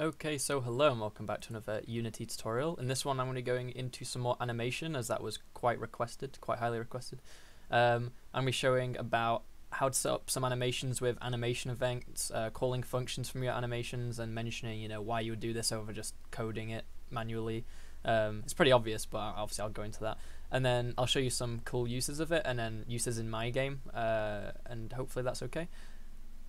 Okay, so hello and welcome back to another Unity tutorial. In this one I'm going to be going into some more animation as that was quite requested, quite highly requested. Um, to be showing about how to set up some animations with animation events, uh, calling functions from your animations and mentioning, you know, why you would do this over just coding it manually. Um, it's pretty obvious, but obviously I'll go into that. And then I'll show you some cool uses of it and then uses in my game, uh, and hopefully that's okay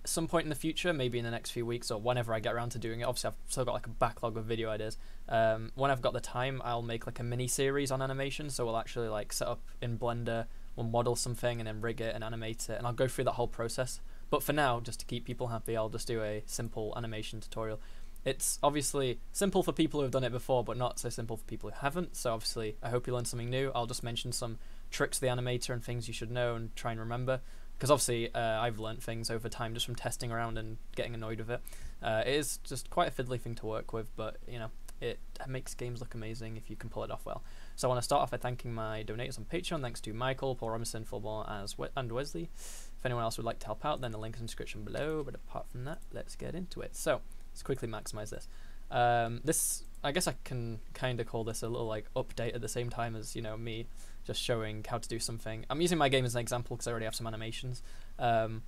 some point in the future, maybe in the next few weeks or whenever I get around to doing it. Obviously, I've still got like a backlog of video ideas. Um, when I've got the time, I'll make like a mini series on animation. So we'll actually like set up in Blender, we'll model something and then rig it and animate it, and I'll go through that whole process. But for now, just to keep people happy, I'll just do a simple animation tutorial. It's obviously simple for people who have done it before, but not so simple for people who haven't. So obviously, I hope you learn something new. I'll just mention some tricks the animator and things you should know and try and remember because obviously uh, I've learnt things over time just from testing around and getting annoyed with it. Uh, it is just quite a fiddly thing to work with, but you know it makes games look amazing if you can pull it off well. So I want to start off by thanking my donators on Patreon. Thanks to Michael, Paul Robinson, Fullmore, as we- and Wesley. If anyone else would like to help out, then the link is in the description below. But apart from that, let's get into it. So let's quickly maximize this. Um, this I guess I can kind of call this a little like update at the same time as you know me just showing how to do something. I'm using my game as an example because I already have some animations. Um,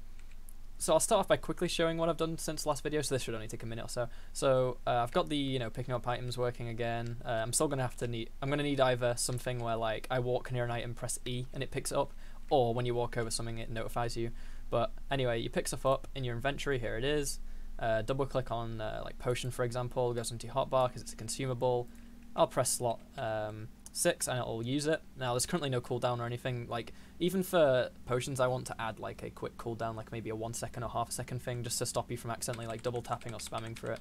so I'll start off by quickly showing what I've done since last video. So this should only take a minute or so. So uh, I've got the you know picking up items working again. Uh, I'm still gonna have to need. I'm gonna need either something where like I walk near an item, press E, and it picks it up, or when you walk over something, it notifies you. But anyway, you pick stuff up in your inventory. Here it is. Uh, double click on uh, like potion for example, goes into hotbar because it's a consumable. I'll press slot um, 6 and it'll use it. Now there's currently no cooldown or anything, like even for potions I want to add like a quick cooldown, like maybe a 1 second or half a second thing just to stop you from accidentally like double tapping or spamming for it.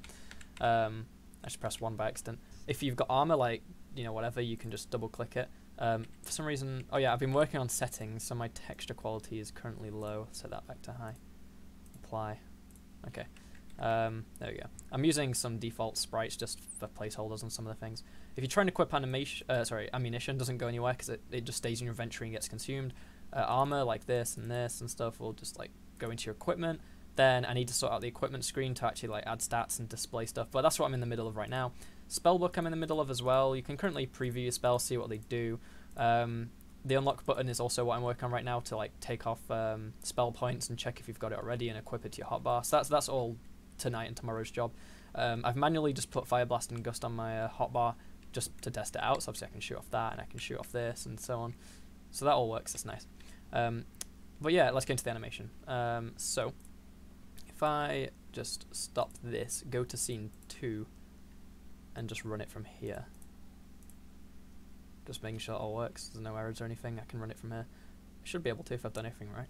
Um, I just press 1 by accident. If you've got armor like, you know, whatever, you can just double click it. Um, for some reason, oh yeah, I've been working on settings, so my texture quality is currently low. Set that back to high. Apply. Okay. Um, there we go. I'm using some default sprites just for placeholders on some of the things. If you try to equip animation, uh, sorry, ammunition doesn't go anywhere because it, it just stays in your inventory and gets consumed. Uh, armor like this and this and stuff will just like go into your equipment. Then I need to sort out the equipment screen to actually like add stats and display stuff. But that's what I'm in the middle of right now. Spellbook I'm in the middle of as well. You can currently preview your spells, see what they do. Um, the unlock button is also what I'm working on right now to like take off um, spell points and check if you've got it already and equip it to your hotbar. So that's that's all tonight and tomorrow's job. Um, I've manually just put Fire Blast and Gust on my uh, hotbar just to test it out. So obviously I can shoot off that and I can shoot off this and so on. So that all works. That's nice. Um, but yeah, let's get into the animation. Um, so if I just stop this, go to scene two, and just run it from here. Just making sure it all works. There's no errors or anything. I can run it from here. Should be able to if I've done everything right.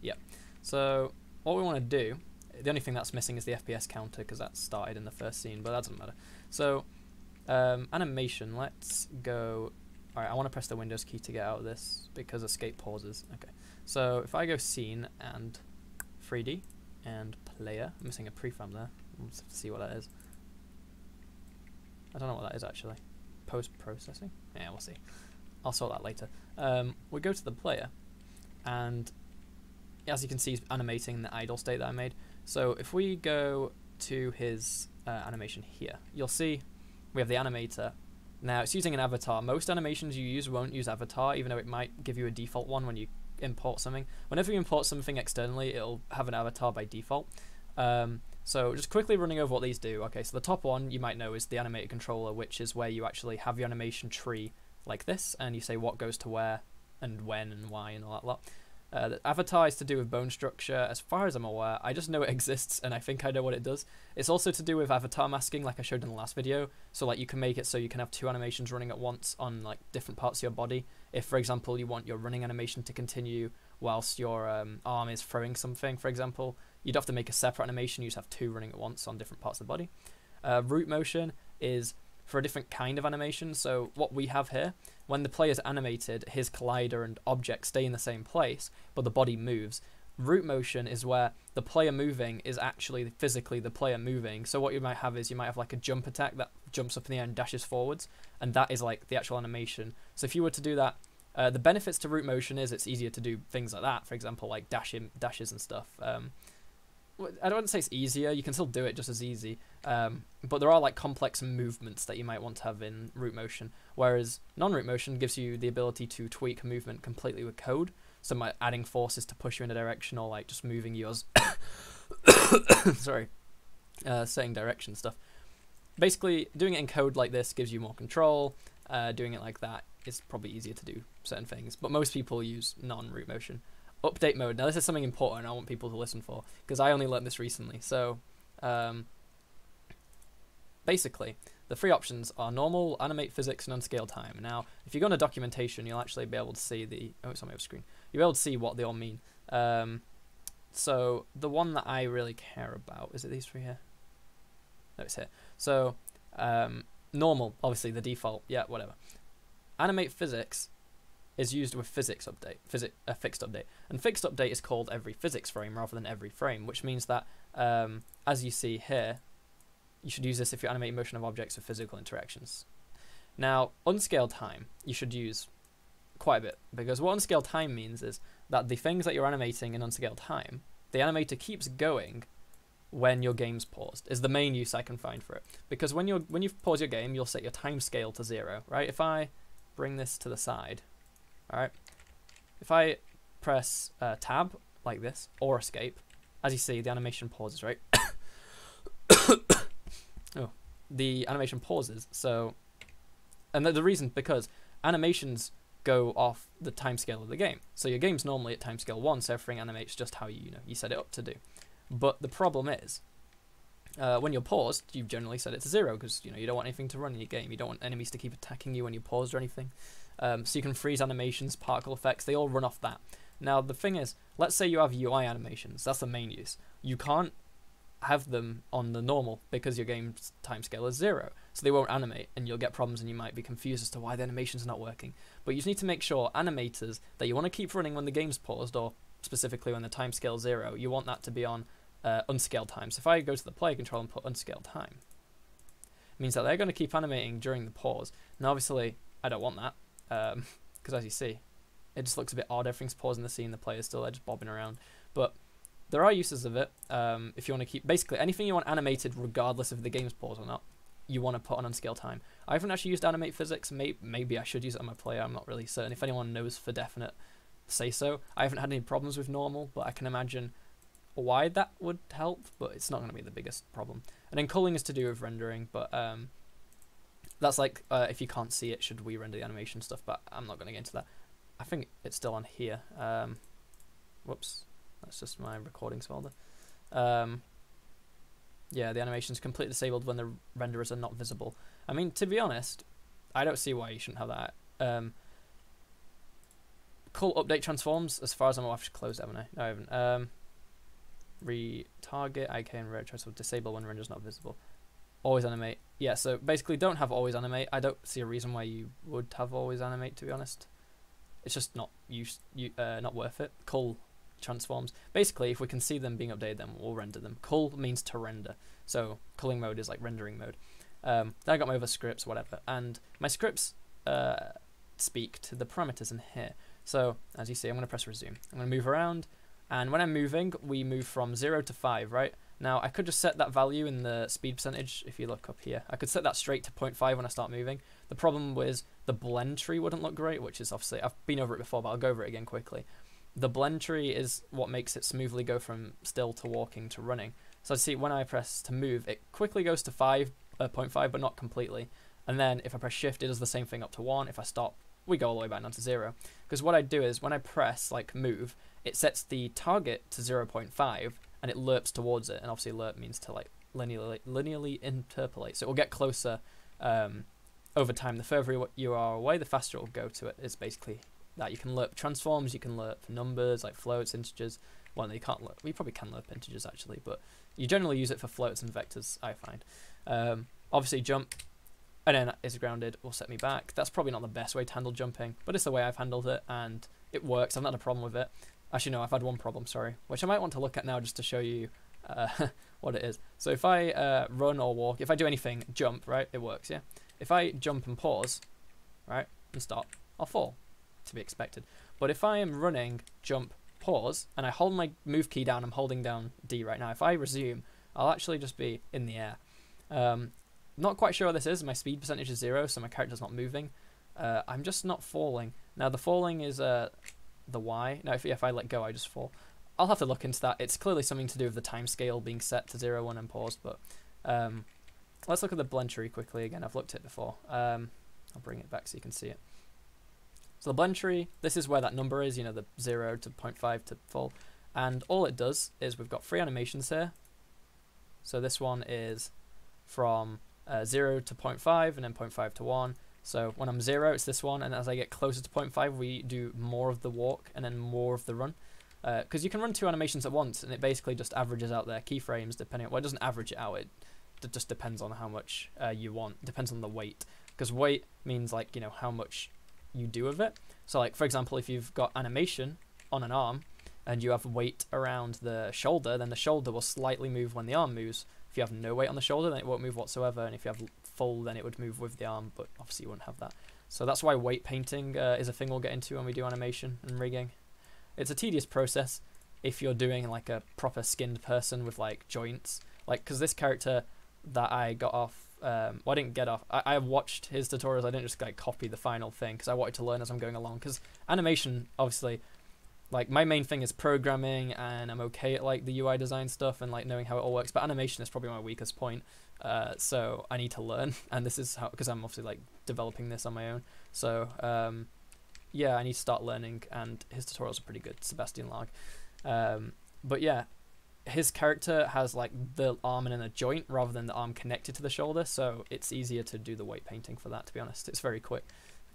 Yeah. So what we want to do the only thing that's missing is the FPS counter because that started in the first scene, but that doesn't matter. So, um, animation, let's go... Alright, I want to press the Windows key to get out of this because escape pauses. Okay, so if I go scene and 3D and player, I'm missing a prefab there. Let's see what that is. I don't know what that is actually. Post-processing? Yeah, we'll see. I'll sort that later. Um, we go to the player, and as you can see, animating the idle state that I made. So if we go to his uh, animation here, you'll see we have the animator. Now it's using an avatar. Most animations you use won't use avatar, even though it might give you a default one when you import something. Whenever you import something externally, it'll have an avatar by default. Um, so just quickly running over what these do. Okay, so the top one you might know is the animator controller, which is where you actually have your animation tree like this, and you say what goes to where, and when, and why, and all that lot. Uh, avatar is to do with bone structure, as far as I'm aware. I just know it exists, and I think I know what it does. It's also to do with avatar masking, like I showed in the last video. So, like, you can make it so you can have two animations running at once on like different parts of your body. If, for example, you want your running animation to continue whilst your um, arm is throwing something, for example, you'd have to make a separate animation. You just have two running at once on different parts of the body. Uh, root motion is for a different kind of animation. So what we have here, when the player is animated, his collider and object stay in the same place, but the body moves. Root motion is where the player moving is actually physically the player moving. So what you might have is you might have like a jump attack that jumps up in the air and dashes forwards, and that is like the actual animation. So if you were to do that, uh, the benefits to root motion is it's easier to do things like that. For example, like dashing dashes and stuff. Um, I don't want to say it's easier. You can still do it just as easy. Um, but there are like complex movements that you might want to have in root motion. Whereas non-root motion gives you the ability to tweak movement completely with code. So by adding forces to push you in a direction or like just moving you as sorry, uh, setting direction stuff. Basically, doing it in code like this gives you more control. Uh, doing it like that is probably easier to do certain things. But most people use non-root motion update mode. Now this is something important I want people to listen for because I only learned this recently. So um, basically, the three options are normal, animate physics, and unscale time. Now, if you go into documentation, you'll actually be able to see the oh, it's on my screen. You'll be able to see what they all mean. Um, so the one that I really care about is it these three here? No, it's here. So um, normal, obviously the default. Yeah, whatever. Animate physics is used with physics update, physic, a fixed update. And fixed update is called every physics frame rather than every frame, which means that, um, as you see here, you should use this if you're animating motion of objects with physical interactions. Now, unscaled time, you should use quite a bit, because what unscaled time means is that the things that you're animating in unscaled time, the animator keeps going when your game's paused is the main use I can find for it. Because when you're when you pause your game, you'll set your time scale to zero, right? If I bring this to the side, Alright. If I press uh, tab like this or escape, as you see, the animation pauses, right? oh, the animation pauses. So, and the, the reason because animations go off the timescale of the game. So your game's normally at timescale one, so everything animates just how you, you know you set it up to do. But the problem is, uh, when you're paused, you've generally set it to zero because you know you don't want anything to run in your game. You don't want enemies to keep attacking you when you're paused or anything. Um, so you can freeze animations, particle effects, they all run off that. Now the thing is, let's say you have UI animations, that's the main use. You can't have them on the normal because your game's timescale is zero. So they won't animate and you'll get problems and you might be confused as to why the animation's are not working. But you just need to make sure animators that you want to keep running when the game's paused or specifically when the timescale is zero, you want that to be on uh, unscaled time. So if I go to the player control and put unscaled time, it means that they're going to keep animating during the pause. Now obviously I don't want that because um, as you see, it just looks a bit odd. Everything's pausing the scene, the player's still there just bobbing around. But there are uses of it. Um, if you want to keep basically anything you want animated, regardless of the game's paused or not, you want to put on unscale time. I haven't actually used animate physics. Maybe, maybe I should use it on my player. I'm not really certain. If anyone knows for definite, say so. I haven't had any problems with normal, but I can imagine why that would help. But it's not going to be the biggest problem. And then culling is to do with rendering, but um, that's like uh, if you can't see it, should we render the animation stuff? But I'm not going to get into that. I think it's still on here. Um, whoops, that's just my recordings folder. Um, yeah, the animation is completely disabled when the renderers are not visible. I mean, to be honest, I don't see why you shouldn't have that. Um, cull update transforms, as far as I'm aware, I've closed, haven't I? No, I haven't. Um, retarget, IK and red transform disable when render's not visible. Always animate. Yeah, so basically don't have always animate. I don't see a reason why you would have always animate, to be honest. It's just not use, you, uh, not worth it. Cull transforms. Basically, if we can see them being updated, then we'll render them. Cull means to render. So culling mode is like rendering mode. Um, then I got my other scripts, whatever. And my scripts uh, speak to the parameters in here. So as you see, I'm going to press resume. I'm going to move around. And when I'm moving, we move from 0 to 5, right? Now, I could just set that value in the speed percentage, if you look up here. I could set that straight to 0.5 when I start moving. The problem was the blend tree wouldn't look great, which is obviously, I've been over it before, but I'll go over it again quickly. The blend tree is what makes it smoothly go from still to walking to running. So I see when I press to move, it quickly goes to 5, uh, 0.5, but not completely. And then if I press shift, it does the same thing up to 1. If I stop, we go all the way back down to 0. Because what I do is when I press, like, move, it sets the target to 0.5, and it lerps towards it. And obviously, lerp means to like linearly linearly interpolate. So it will get closer um, over time. The further you are away, the faster it will go to it. It's basically that you can lerp transforms, you can lerp numbers like floats, integers. Well, you can't lerp. We probably can lerp integers actually, but you generally use it for floats and vectors. I find. Um, obviously, jump. And then is grounded will set me back. That's probably not the best way to handle jumping, but it's the way I've handled it, and it works. I've not had a problem with it. Actually, no, I've had one problem, sorry, which I might want to look at now just to show you uh, what it is. So if I uh, run or walk, if I do anything, jump, right, it works, yeah? If I jump and pause, right, and stop, I'll fall, to be expected. But if I am running, jump, pause and I hold my move key down, I'm holding down D right now. If I resume, I'll actually just be in the air. Um, not quite sure what this is. My speed percentage is zero, so my character's not moving. Uh, I'm just not falling. Now the falling is uh, the Y. Now if, if I let go, I just fall. I'll have to look into that. It's clearly something to do with the time scale being set to zero when I'm paused. But um, let's look at the blend tree quickly again. I've looked at it before. Um, I'll bring it back so you can see it. So the blend tree, this is where that number is, you know, the 0 to 0.5 to full. And all it does is we've got three animations here. So this one is from uh, 0 to 0.5 and then 0.5 to 1. So when I'm 0, it's this one, and as I get closer to 0.5, we do more of the walk and then more of the run. Because uh, you can run two animations at once, and it basically just averages out their keyframes depending on, well, it doesn't average it out, it, just depends on how much uh, you want, depends on the weight. Because weight means, like, you know, how much you do of it. So, like, for example, if you've got animation on an arm, and you have weight around the shoulder, then the shoulder will slightly move when the arm moves. If you have no weight on the shoulder, then it won't move whatsoever. And if you have then it would move with the arm, but obviously you wouldn't have that. So that's why weight painting uh, is a thing we'll get into when we do animation and rigging. It's a tedious process if you're doing like a proper skinned person with like joints. Like, because this character that I got off, um, well, I didn't get off. I, I watched his tutorials. I didn't just like copy the final thing because I wanted to learn as I'm going along. Because animation, obviously, like my main thing is programming and I'm okay at like the UI design stuff and like knowing how it all works but animation is probably my weakest point uh, so I need to learn and this is how because I'm obviously like developing this on my own. So um, yeah I need to start learning and his tutorials are pretty good Sebastian Lague um, but yeah his character has like the arm in a joint rather than the arm connected to the shoulder so it's easier to do the weight painting for that to be honest. It's very quick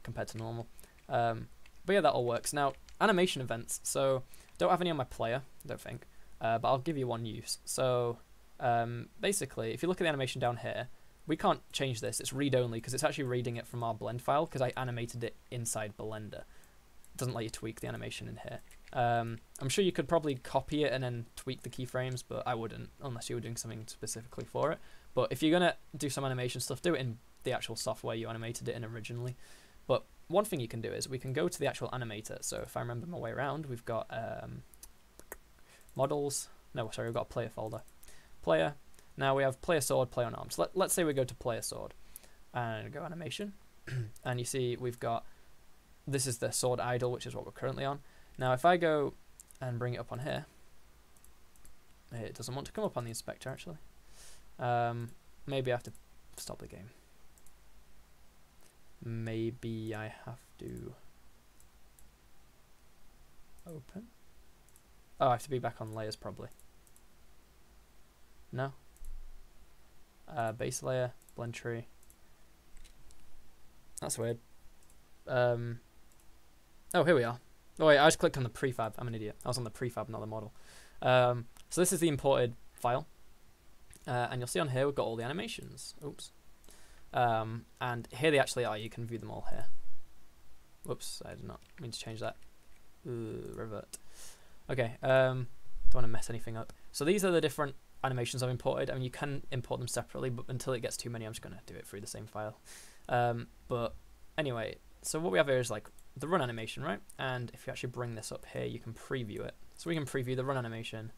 compared to normal. Um, but yeah that all works. Now animation events. So don't have any on my player, don't think, uh, but I'll give you one use. So um, basically, if you look at the animation down here, we can't change this. It's read only because it's actually reading it from our blend file because I animated it inside Blender. It doesn't let you tweak the animation in here. Um, I'm sure you could probably copy it and then tweak the keyframes, but I wouldn't unless you were doing something specifically for it. But if you're gonna do some animation stuff, do it in the actual software you animated it in originally. But one thing you can do is we can go to the actual animator. So if I remember my way around, we've got um, models. No, sorry, we've got a player folder. Player. Now we have player sword, player on arms. Let, let's say we go to player sword and go animation. and you see we've got, this is the sword idle, which is what we're currently on. Now if I go and bring it up on here, it doesn't want to come up on the inspector actually. Um, maybe I have to stop the game maybe I have to open. Oh, I have to be back on layers probably. No. Uh, base layer, blend tree. That's weird. Um, oh, here we are. Oh wait, I just clicked on the prefab. I'm an idiot. I was on the prefab, not the model. Um, so this is the imported file. Uh, and you'll see on here we've got all the animations. Oops. Um, and here they actually are. You can view them all here. Whoops, I did not mean to change that. Ooh, revert. Okay, um, don't want to mess anything up. So these are the different animations I've imported. I mean, you can import them separately, but until it gets too many, I'm just going to do it through the same file. Um, but anyway, so what we have here is like the run animation, right? And if you actually bring this up here, you can preview it. So we can preview the run animation,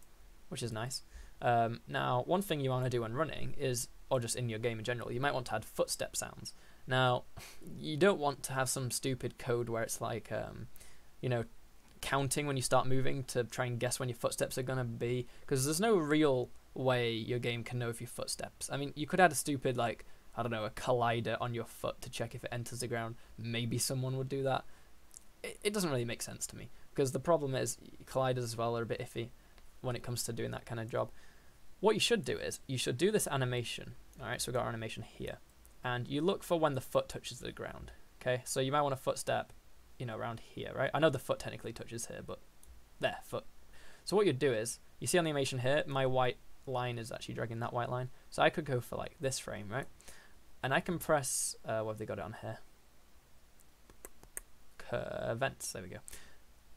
which is nice. Um, now, one thing you want to do when running is or just in your game in general, you might want to add footstep sounds. Now, you don't want to have some stupid code where it's like, um, you know, counting when you start moving to try and guess when your footsteps are going to be, because there's no real way your game can know if your footsteps. I mean, you could add a stupid, like, I don't know, a collider on your foot to check if it enters the ground. Maybe someone would do that. It, it doesn't really make sense to me, because the problem is colliders as well are a bit iffy when it comes to doing that kind of job what you should do is you should do this animation. All right, so we've got our animation here, and you look for when the foot touches the ground. Okay, so you might want a footstep, you know, around here, right? I know the foot technically touches here, but there, foot. So what you'd do is you see on the animation here, my white line is actually dragging that white line. So I could go for like this frame, right? And I can press, uh, what have they got it on here? Events, there we go.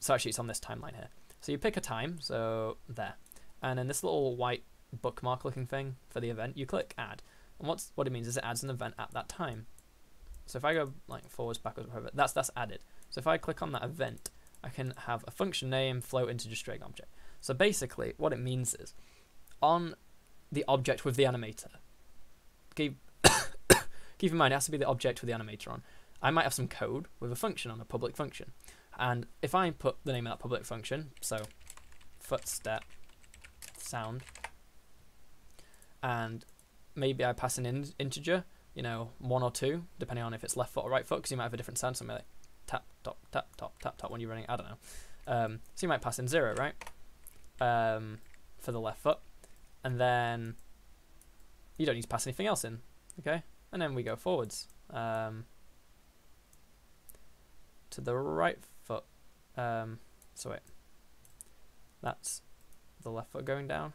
So actually it's on this timeline here. So you pick a time, so there. And then this little white bookmark looking thing for the event, you click add. And what's what it means is it adds an event at that time. So if I go like forwards, backwards, whatever, that's that's added. So if I click on that event, I can have a function name float integer string object. So basically, what it means is on the object with the animator, keep, keep in mind it has to be the object with the animator on. I might have some code with a function on a public function. And if I put the name of that public function, so footstep sound, and maybe I pass an in integer, you know, one or two, depending on if it's left foot or right foot, because you might have a different sound, something like tap, top, tap, top, tap, top when you're running, I don't know. Um, so you might pass in zero, right? Um, for the left foot. And then you don't need to pass anything else in, okay? And then we go forwards. Um, to the right foot. Um, so wait, that's the left foot going down.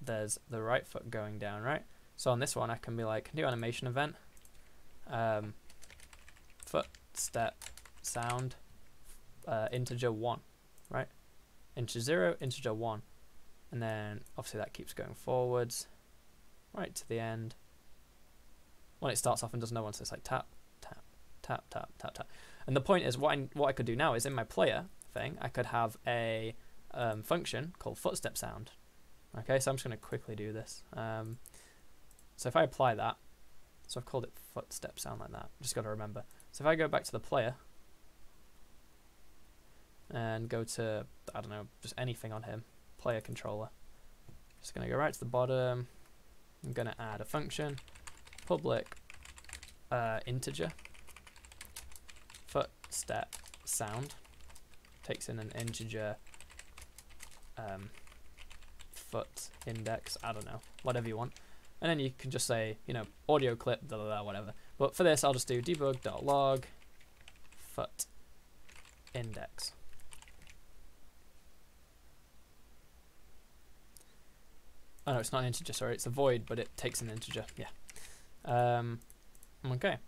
There's the right foot going down, right? So on this one, I can be like, new animation event, um, foot, step, sound, uh, integer one, right? Integer zero, integer one. And then obviously that keeps going forwards, right to the end. When it starts off and does no one, so it's like tap, tap, tap, tap, tap. And the point is, what I, what I could do now is in my player thing, I could have a um, function called footstep sound. Okay, so I'm just going to quickly do this. Um, so if I apply that, so I've called it footstep sound like that. Just got to remember. So if I go back to the player and go to, I don't know, just anything on him, player controller. Just going to go right to the bottom. I'm going to add a function, public uh, integer footstep sound takes in an integer um, foot index, I don't know, whatever you want. And then you can just say, you know, audio clip, blah, blah, blah, whatever. But for this, I'll just do debug.log foot index. Oh no, it's not an integer, sorry, it's a void, but it takes an integer, yeah. Um, okay.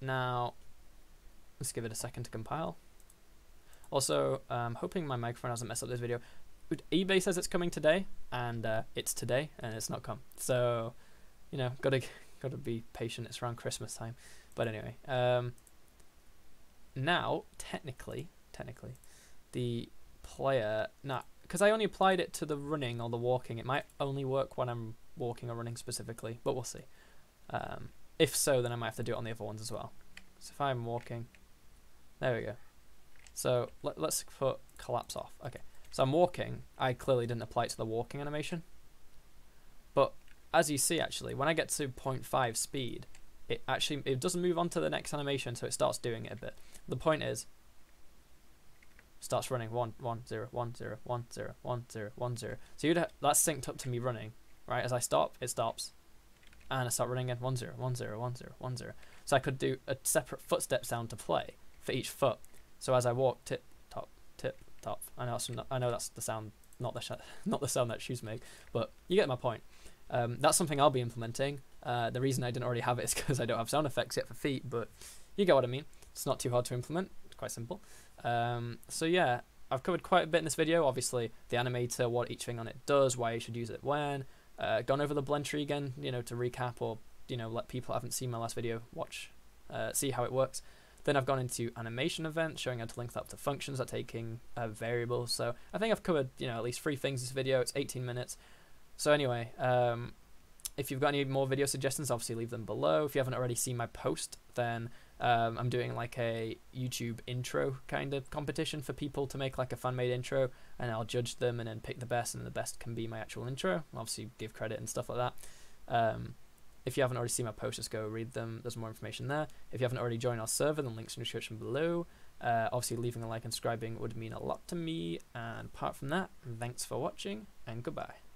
Now, Let's give it a second to compile. Also, um, hoping my microphone doesn't mess up this video. eBay says it's coming today, and uh, it's today, and it's not come. So, you know, gotta gotta be patient. It's around Christmas time. But anyway, um, now technically, technically, the player now because I only applied it to the running or the walking. It might only work when I'm walking or running specifically, but we'll see. Um, if so, then I might have to do it on the other ones as well. So if I'm walking, there we go. So let, us put collapse off. Okay, so I'm walking. I clearly didn't apply it to the walking animation. But as you see, actually, when I get to 0.5 speed, it actually it doesn't move on to the next animation, so it starts doing it a bit. The point is, starts running one one zero one zero one zero one zero one zero. So you'd that's synced up to me running, right? As I stop, it stops, and I start running again one zero one zero one zero one zero. So I could do a separate footstep sound to play, for each foot. So as I walk, tip, top, tip, top. I know that's not, I know that's the sound, not the not the sound that shoes make, but you get my point. Um, that's something I'll be implementing. Uh, the reason I didn't already have it is because I don't have sound effects yet for feet, but you get what I mean. It's not too hard to implement. Quite simple. Um, so yeah, I've covered quite a bit in this video. Obviously, the animator, what each thing on it does, why you should use it when. Uh, gone over the blend tree again, you know, to recap or you know let people haven't seen my last video watch, uh, see how it works. Then I've gone into animation events, showing how to link that up to functions that taking uh, variables. So I think I've covered, you know, at least three things this video. It's 18 minutes. So anyway, um, if you've got any more video suggestions, obviously leave them below. If you haven't already seen my post, then um, I'm doing like a YouTube intro kind of competition for people to make like a fan-made intro, and I'll judge them and then pick the best, and the best can be my actual intro. Obviously, give credit and stuff like that. Um, if you haven't already seen my posts, just go read them. There's more information there. If you haven't already joined our server, then links in the description below. Uh, obviously, leaving a like and subscribing would mean a lot to me. And apart from that, thanks for watching and goodbye.